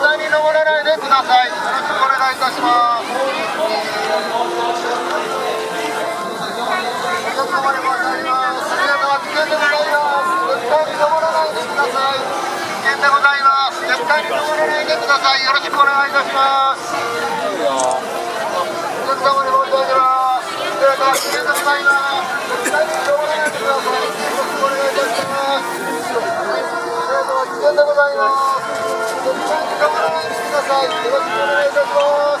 対に登らないでくださいよろしくお願いいたしますお客様に申し上げます絶対に登らないでくださでくださいいたします。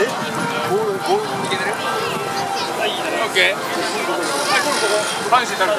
え？ゴールゴールいけてる？はい。オッケー。はい。ゴールここ。パンシー食べた。